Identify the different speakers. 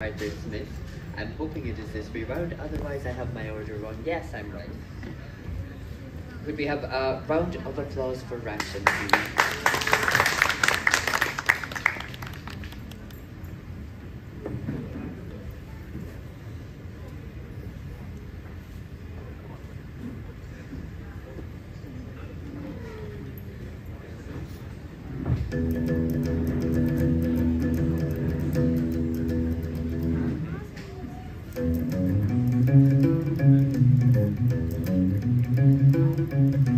Speaker 1: Hi, Jim Smith. I'm hoping it is this reround, otherwise I have my order wrong. Yes, I'm right. Could we have a round of applause for Rakshan, please? Música